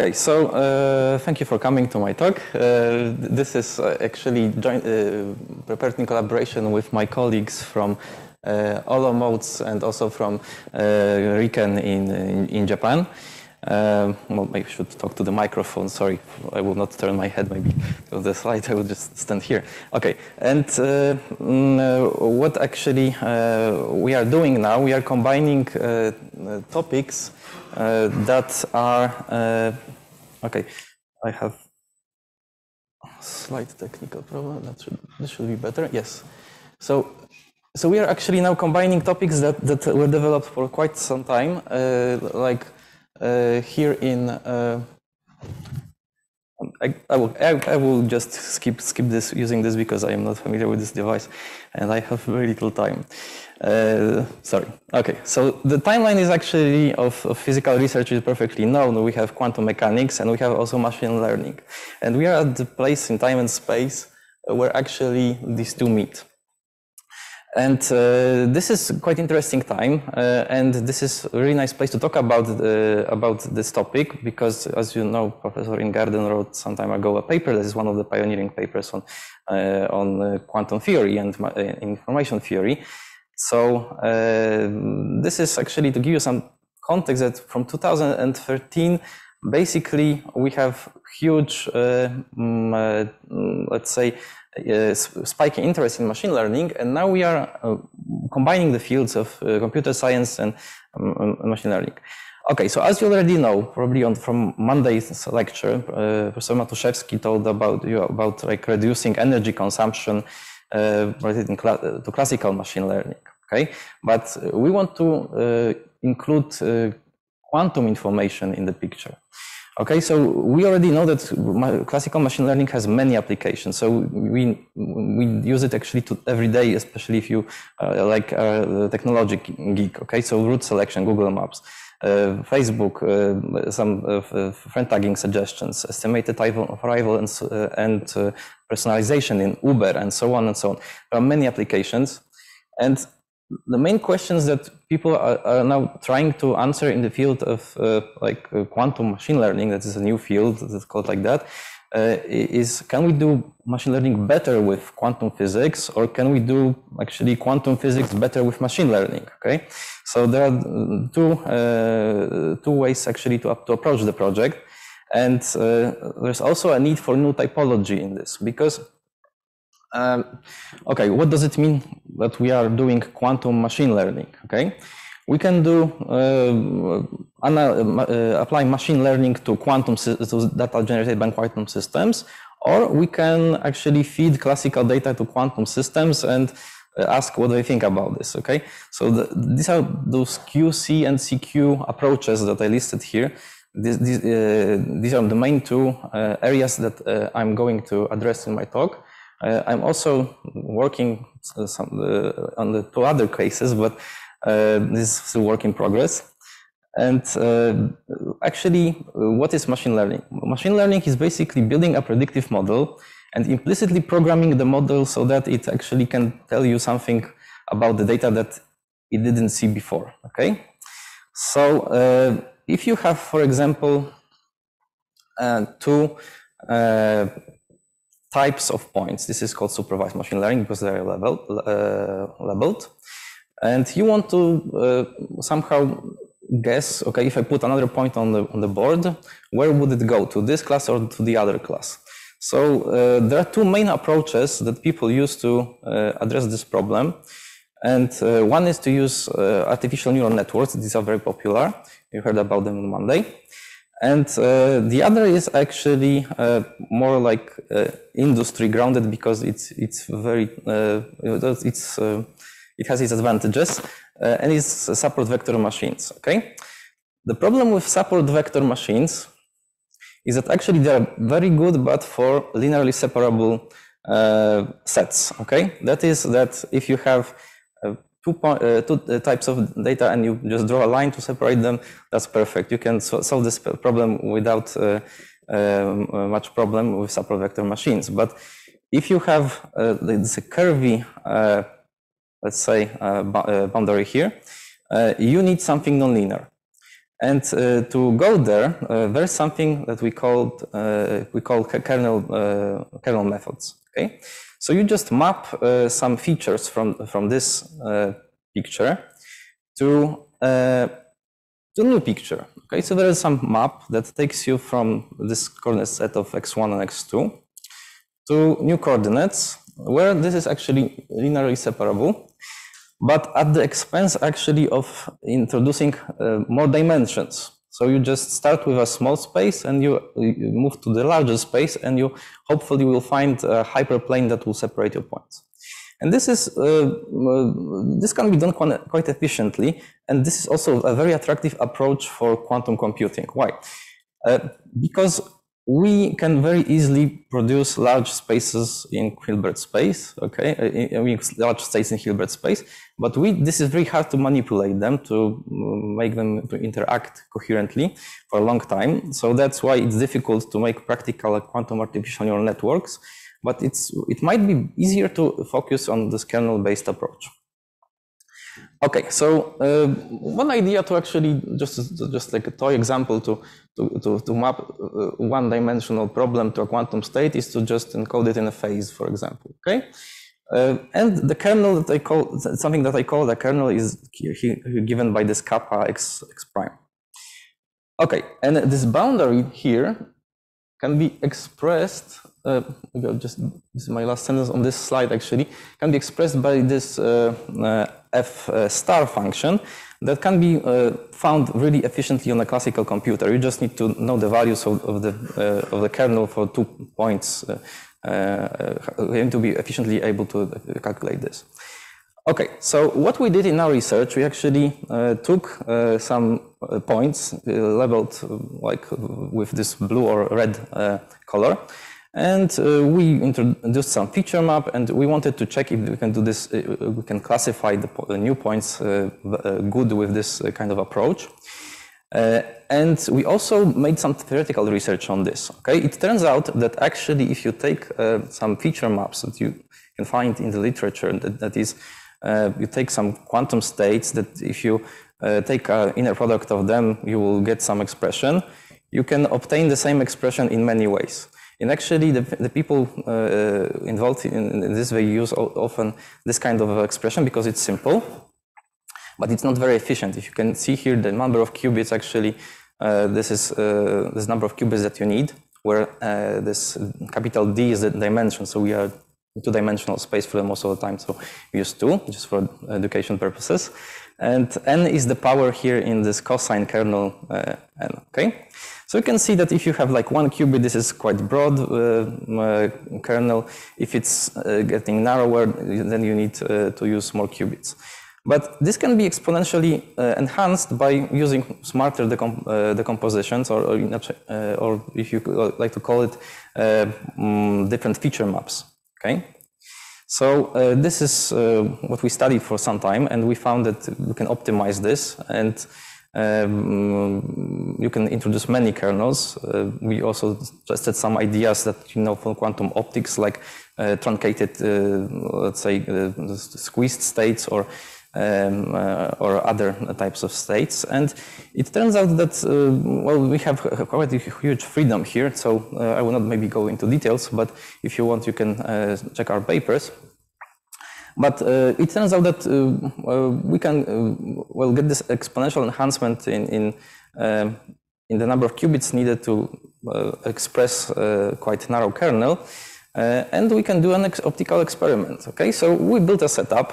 Okay, so uh, thank you for coming to my talk. Uh, this is uh, actually joint, uh, prepared in collaboration with my colleagues from uh, and also from uh, Riken in, in, in Japan. Um, well, maybe I should talk to the microphone. Sorry, I will not turn my head maybe to the slide. I will just stand here. Okay, and uh, mm, what actually we are doing now, we are combining topics uh, that are, uh, okay, I have slight technical problem. That should, this should be better. Yes. So, so we are actually now combining topics that, that were developed for quite some time, uh, like here in I, I, will, I, I, will just skip skip this using this because I am not familiar with this device and I have very little time. Uh, sorry. Okay, so the timeline is actually of, of, physical research is perfectly known. We have quantum mechanics and we have also machine learning. And we are at the place in time and space where actually these two meet. And uh, this is quite interesting time, uh, and this is a really nice place to talk about uh, about this topic because, as you know, Professor Ingarden wrote some time ago a paper that is one of the pioneering papers on uh, on uh, quantum theory and uh, information theory. So this is actually to give you some context that from 2013, basically we have huge, um, let's say, uh, spiking interest in machine learning, and now we are uh, combining the fields of uh, computer science and um, machine learning. Okay, so as you already know, probably on from Monday's lecture, Professor Matuszewski told about you about like reducing energy consumption related cl to classical machine learning. Okay, but we want to include quantum information in the picture. Okay, so we already know that classical machine learning has many applications. So we we use it actually to every day, especially if you uh, like a technology geek. Okay, so route selection, Google Maps, uh, Facebook, uh, some uh, friend tagging suggestions, estimated arrival and, uh, and uh, personalization in Uber, and so on and so on. There are many applications, and the main questions that people are, are, now trying to answer in the field of uh, like uh, quantum machine learning, that is a new field that's called like that, uh, is can we do machine learning better with quantum physics or can we do actually quantum physics better with machine learning? Okay, so there are two uh, two ways actually to, to approach the project, and uh, there's also a need for new typology in this because um, okay, what does it mean that we are doing quantum machine learning? Okay, we can do uh, uh, apply machine learning to quantum to data generated by quantum systems, or we can actually feed classical data to quantum systems and uh, ask what they think about this. Okay, so the, these are those QC and CQ approaches that I listed here. These, these, uh, these are the main two uh, areas that uh, I'm going to address in my talk. Uh, I'm also working some, uh, on the two other cases, but uh, this is a work in progress. And actually, what is machine learning? Machine learning is basically building a predictive model and implicitly programming the model so that it actually can tell you something about the data that it didn't see before. Okay, so uh, if you have, for example, uh, two uh, types of points. This is called supervised machine learning because they're labeled. Uh, labeled. And you want to uh, somehow guess, okay, if I put another point on the, on the board, where would it go, to this class or to the other class? So uh, there are two main approaches that people use to uh, address this problem. And uh, one is to use uh, artificial neural networks. These are very popular. You heard about them on Monday. And uh, the other is actually uh, more like uh, industry grounded because it's it's very uh, it's uh, it has its advantages uh, and it's support vector machines. Okay, the problem with support vector machines is that actually they are very good, but for linearly separable sets. Okay, that is that if you have two, uh, two uh, types of data and you just draw a line to separate them, that's perfect. You can so solve this problem without uh, um, uh much problem with support vector machines. But if you have uh, this curvy, uh, let's say, boundary here, you need something nonlinear. And to go there, there's something that we called we call kernel kernel methods. Okay, so you just map uh, some features from from this uh, picture to uh, to a new picture. Okay, so there is some map that takes you from this coordinate set of x1 and x2 to new coordinates where this is actually linearly separable but at the expense actually of introducing uh, more dimensions. So you just start with a small space and you, move to the larger space and you hopefully will find a hyperplane that will separate your points. And this is uh, uh this can be done quite efficiently, and this is also a very attractive approach for quantum computing. Why? Uh, because we can very easily produce large spaces in Hilbert space, okay, I mean, large states in Hilbert space, but we, this is very hard to manipulate them, to mm, make them to interact coherently for a long time. So that's why it's difficult to make practical quantum artificial neural networks, but it's, it might be easier to focus on this kernel-based approach. Okay, so uh, one idea to actually just just like a toy example to to to, to map uh, one-dimensional problem to a quantum state is to just encode it in a phase, for example. Okay, uh, and the kernel that I call something that I call the kernel is given by this kappa x x prime. Okay, and this boundary here can be expressed. Uh, just this is my last sentence on this slide actually can be expressed by this uh, uh, f uh, star function that can be found really efficiently on a classical computer. You just need to know the values of, of the of the kernel for two points. Uh, to be efficiently able to calculate this. Okay, so what we did in our research, we actually uh, took uh, some uh, points labeled like with this blue or red color, and uh, we introduced some feature map, and we wanted to check if we can do this, uh, we can classify the po new points uh, uh good with this uh, kind of approach. Uh, and we also made some theoretical research on this. Okay, it turns out that actually, if you take some feature maps that you can find in the literature, that, that is, you take some quantum states that if you take an inner product of them, you will get some expression. You can obtain the same expression in many ways. And actually, the, the people uh, involved in, this, they use often this kind of expression because it's simple, but it's not very efficient. If you can see here, the number of qubits actually, uh, this is uh, this number of qubits that you need, where uh, this capital D is the dimension. So we are two-dimensional space for most of the time. So we use two, just for education purposes. And n is the power here in this cosine kernel uh, n, okay? So you can see that if you have like one qubit, this is quite broad uh, uh, kernel. If it's uh, getting narrower, then you need uh, to use more qubits. But this can be exponentially uh, enhanced by using smarter uh, decompositions, or, or, or, if you like to call it, um, different feature maps. Okay. So this is what we studied for some time, and we found that we can optimize this and um, you can introduce many kernels. Uh, we also tested some ideas that you know from quantum optics, like uh, truncated, uh, let's say, uh, squeezed states or um, uh, or other types of states. And it turns out that uh, well, we have quite a huge freedom here. So I will not maybe go into details, but if you want, you can check our papers. But uh, it turns out that uh, uh, we can well get this exponential enhancement in in, um, in the number of qubits needed to express quite narrow kernel, and we can do an ex optical experiment. Okay, so we built a setup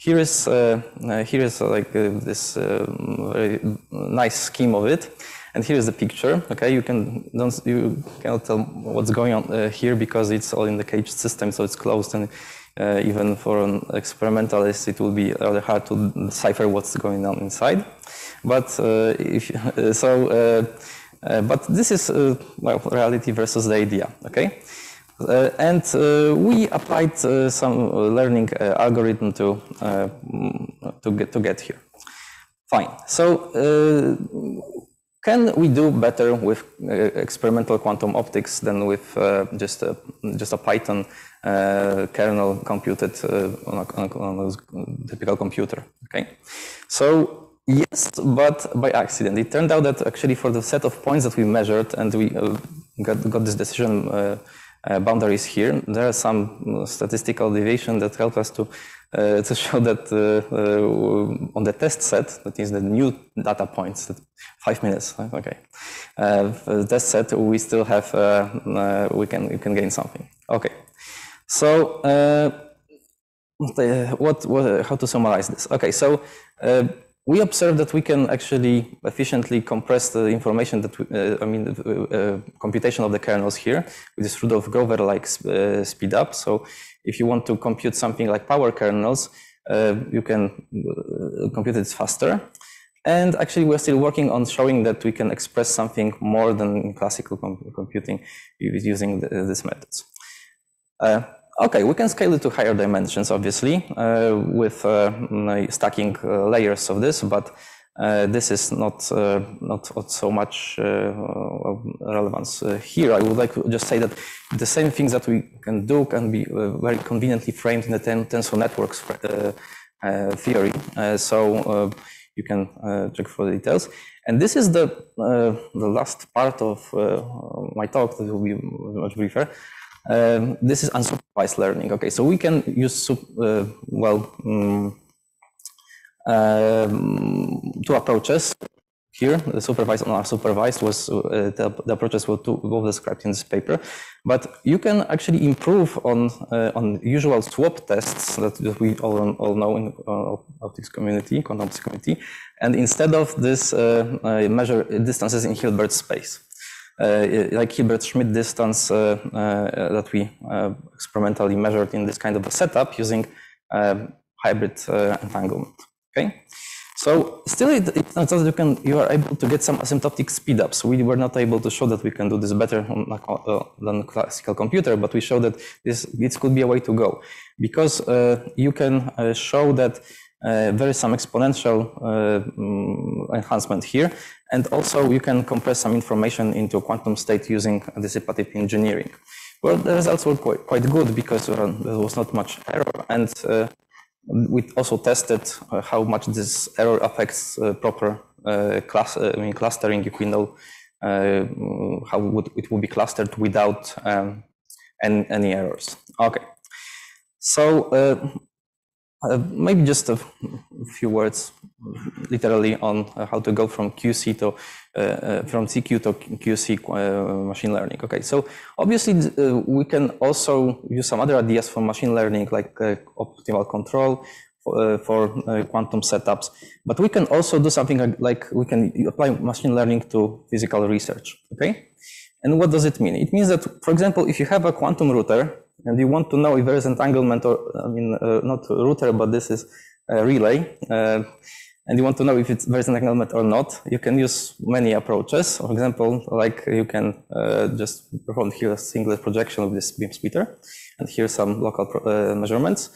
here is uh, uh, here is uh, like this very nice scheme of it, and here is the picture. Okay, you can don't you cannot tell what's going on here because it's all in the caged system, so it's closed and uh, even for an experimentalist, it will be rather hard to decipher what's going on inside. But uh, if, uh, so, but this is well reality versus the idea. Okay. Uh, and uh, we applied uh, some learning algorithm to to get to get here. Fine. So can we do better with experimental quantum optics than with just a, just a Python uh, kernel computed uh, on a, on, a, typical computer. Okay, so Yes, but by accident. It turned out that actually for the set of points that we measured and we uh, got, got this decision uh, uh, boundaries here, there are some statistical deviation that help us to uh, to show that uh, uh, on the test set, that is the new data points, five minutes, okay. the test set, we still have, we can we can gain something. Okay, so what, what how to summarize this? Okay, so we observed that we can actually efficiently compress the information that, we, uh, I mean, uh, uh, computation of the kernels here with this Rudolf Grover-like uh, speed up. So if you want to compute something like power kernels, uh, you can uh, compute it faster. And actually, we're still working on showing that we can express something more than classical com computing using the, these methods. Okay, we can scale it to higher dimensions, obviously, uh, with uh, mm, stacking uh, layers of this, but uh, this is not uh, not so much uh, relevance here. I would like to just say that the same things that we can do can be very conveniently framed in the ten tensor networks theory. so you can check for the details. And this is the the last part of my talk that will be much briefer. Um, this is unsupervised learning. Okay, so we can use, uh, well, um, um, two approaches here. The supervised and unsupervised was uh, the, the, approaches were both described in this paper. But you can actually improve on uh, on usual swap tests that, that we all, all know in uh, optics community, quantum optics community. And instead of this, uh, measure distances in Hilbert space. Uh, like Hilbert-Schmidt distance uh, uh, that we experimentally measured in this kind of a setup using hybrid entanglement. Okay. So still, it, it turns out you can you are able to get some asymptotic speedups. We were not able to show that we can do this better on, uh, than classical computer, but we show that this this could be a way to go because uh, you can uh, show that there is some exponential mm, enhancement here. And also you can compress some information into a quantum state using dissipative engineering. Well, the results were quite, quite good because uh, there was not much error. And uh, we also tested uh, how much this error affects uh, proper class, I mean, clustering if we know how would, it would be clustered without um, any, any errors. Okay. So uh, maybe just a few words, literally, on uh, how to go from QC to uh, uh from CQ to QC uh, machine learning. Okay, so obviously uh, we can also use some other ideas for machine learning, like optimal control for, for quantum setups. But we can also do something like we can apply machine learning to physical research. Okay, and what does it mean? It means that, for example, if you have a quantum router and you want to know if there is entanglement or, I mean, uh, not router, but this is a relay, uh, and you want to know if it's, there is an entanglement or not, you can use many approaches. For example, like you can uh, just perform here a single projection of this beam splitter, and here some local uh, measurements.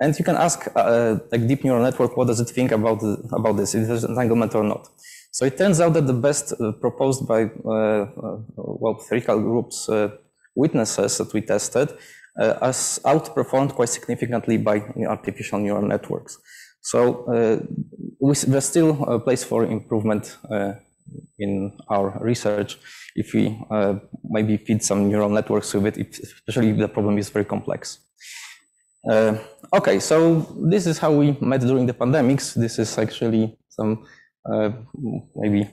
And you can ask uh, like deep neural network, what does it think about, about this, if there's entanglement or not. So it turns out that the best uh, proposed by, well, theoretical groups witnesses that we tested uh, outperformed quite significantly by artificial neural networks. So uh, we, there's still a place for improvement uh, in our research if we uh, maybe feed some neural networks with it, especially if the problem is very complex. Uh, okay, so this is how we met during the pandemics. This is actually some uh, maybe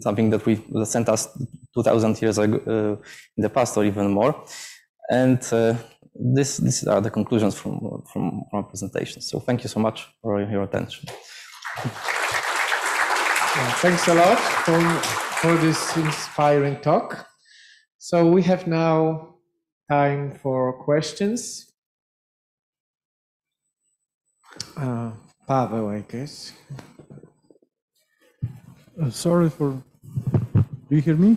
something that we that sent us 2,000 years ago in the past or even more. And uh, this, these are the conclusions from, from our presentation. So thank you so much for your attention. Yeah, thanks a lot for, for this inspiring talk. So we have now time for questions. Uh, Pavel, I guess. Uh, sorry for. Do you hear me?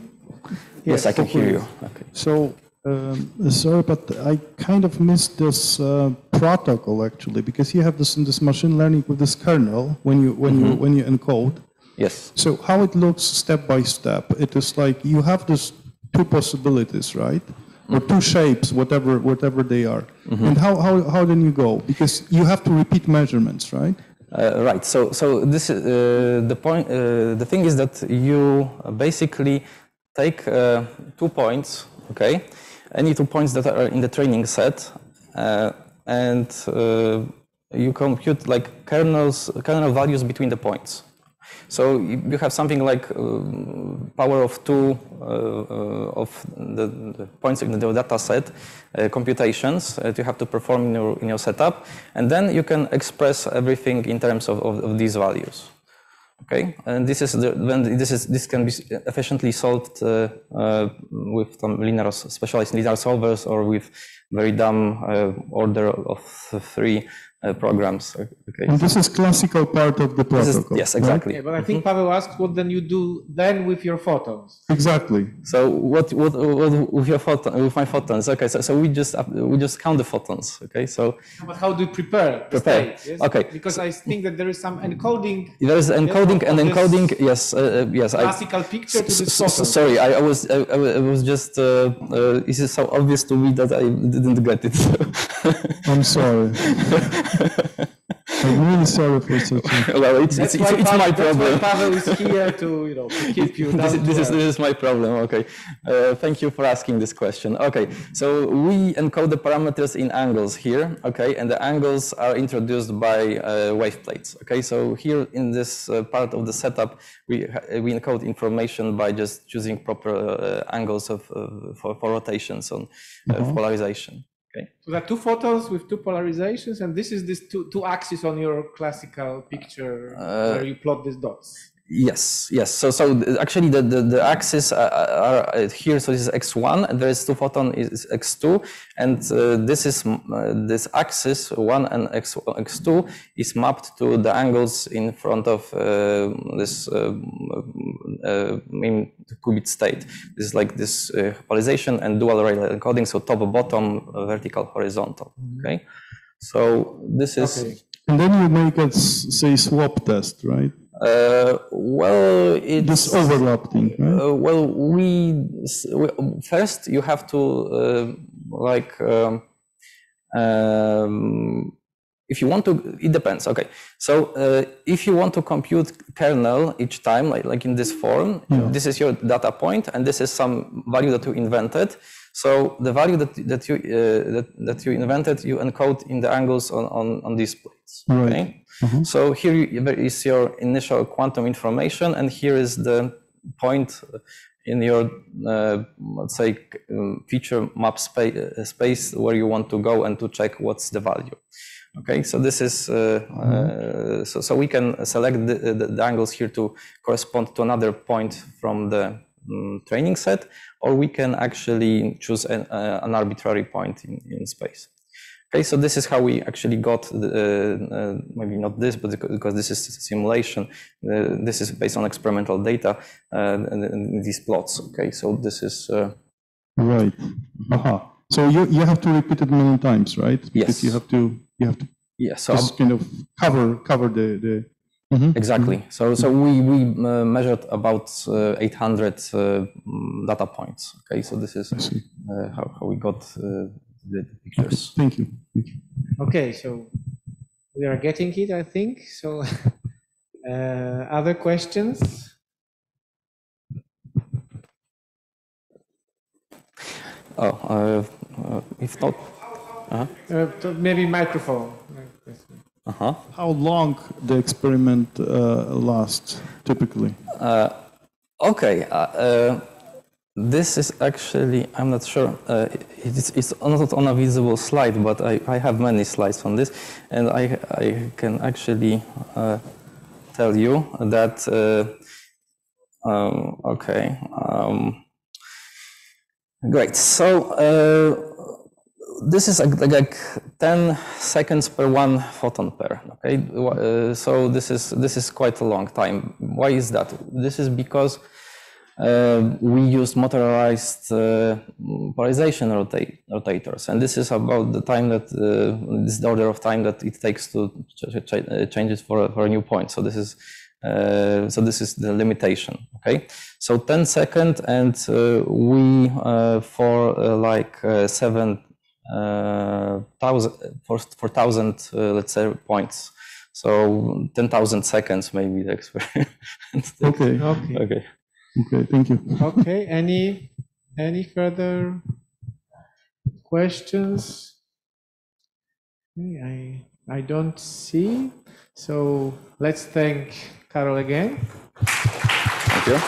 Yes, yes I can hear you. Okay. So um, sorry, but I kind of missed this uh, protocol actually, because you have this in this machine learning with this kernel when you when mm-hmm. you when you encode. Yes. So how it looks step by step, it is like you have this two possibilities, right? Or two shapes, whatever whatever they are. Mm-hmm. And how, how how then you go? Because you have to repeat measurements, right? Uh, right. So, so this is uh, the point. Uh, the thing is that you basically take uh, two points, okay, any two points that are in the training set, uh, and uh, you compute like kernels, kernel values between the points. So you have something like uh, power of two uh, uh, of the, the points in the data set uh, computations that you have to perform in your, in your setup, and then you can express everything in terms of, of, of these values. Okay, and this is the, when this is this can be efficiently solved uh, uh, with some linear specialized linear solvers or with very dumb uh, order of three uh, programs. Okay, And this is classical part of the This is- protocol. yes, right? exactly. But I think Pavel asked what then you do then with your photons. Exactly. So what, what, what with your photon, with my photons? Okay, so, so we just we just count the photons. Okay, so But how do you prepare the Prepare. state? yes? Okay. Because I think that there is some encoding there is encoding and encoding. Yes, uh, uh, yes. I, classical picture to S- this s- s- photon. sorry, I, I was I, I was- just uh, uh, this is so obvious to me that I didn't get it. I'm sorry. I'm really sorry for such a... well, it's it's, it's, it's Pavel- my problem. Pavel is here to you know to keep you this, down is- this is this is my problem. Okay, uh, thank you for asking this question. Okay, so we encode the parameters in angles here. Okay, and the angles are introduced by uh, wave plates. Okay, so here in this uh, part of the setup, we we encode information by just choosing proper uh, angles of uh, for, for rotations on uh, polarization. Okay. So there are two photons with two polarizations, and this is this two two axes on your classical picture Uh, where you plot these dots. Yes, yes. So, so actually, the the, the axes are, are uh, here. So this is x1, and there is two photon is x2, and uh, this is uh, this axis one and x x2 is mapped to the angles in front of uh, this uh, uh, main qubit state. This is like this uh, polarization and dual rail encoding. So top, bottom, uh, vertical, horizontal. Okay. So this is. Okay. And then you make a, say, swap test, right? Uh, well, it's This overlap thing, right? Uh, well, we, we first you have to uh, like um, um, if you want to. It depends. Okay, so uh, if you want to compute kernel each time, like, like in this form, this is your data point, and this is some value that you invented. So the value that that you uh, that, that you invented, you encode in the angles on on, on these plates. Right. Okay. So here is your initial quantum information, and here is the point in your, uh, let's say, um, feature map spa- uh, space where you want to go and to check what's the value. Okay, so this is, uh, uh, so, so we can select the, the, the angles here to correspond to another point from the um, training set, or we can actually choose an, uh, an arbitrary point in, in space. Okay, so this is how we actually got, the, uh, uh, maybe not this, but because- this is simulation, uh, this is based on experimental data, uh, and, and these plots. Okay, so this is, uh, Right. Aha. So you, you have to repeat it many times, right? Because Yes. you have to, you have to yeah, so just kind of cover, cover the, the, Mhm. exactly. So, so we, we uh, measured about uh, 800 uh, mm, data points. Okay, so this is uh, how, how we got uh, the pictures. Thank you. Thank you. Okay, so we are getting it, I think. So, uh, other questions? Oh, uh, uh, if not, Uh, to- maybe microphone. uh-huh. How long the experiment uh, lasts typically? Uh, okay, uh, uh, this is actually, I'm not sure, uh, it's, it's not on a visible slide, but I, I have many slides on this, and I, I can actually uh, tell you that, uh, um, okay, um, great. So, uh, this is like, like 10 seconds per one photon pair. Okay, uh, so this is this is quite a long time. Why is that? This is because uh, we use motorized uh, polarization rota- rotators, and this is about the time that uh, this is the order of time that it takes to ch- ch- uh, change it for a, for a new point. So this is uh, so this is the limitation. Okay, so 10 second, and uh, we uh, for uh, like uh, seven uh, for for thousand uh, let's say points. So 10,000 seconds maybe the experiment. Okay, Okay. okay. Okay, thank you. Okay. Any any further questions? I I don't see. So let's thank Karol again. Thank you.